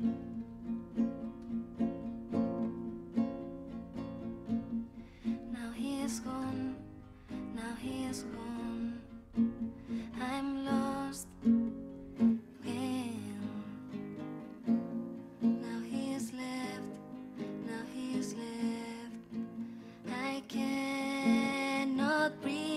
Now he is gone, now he is gone. I'm lost again. Now he is left, now he is left. I cannot breathe.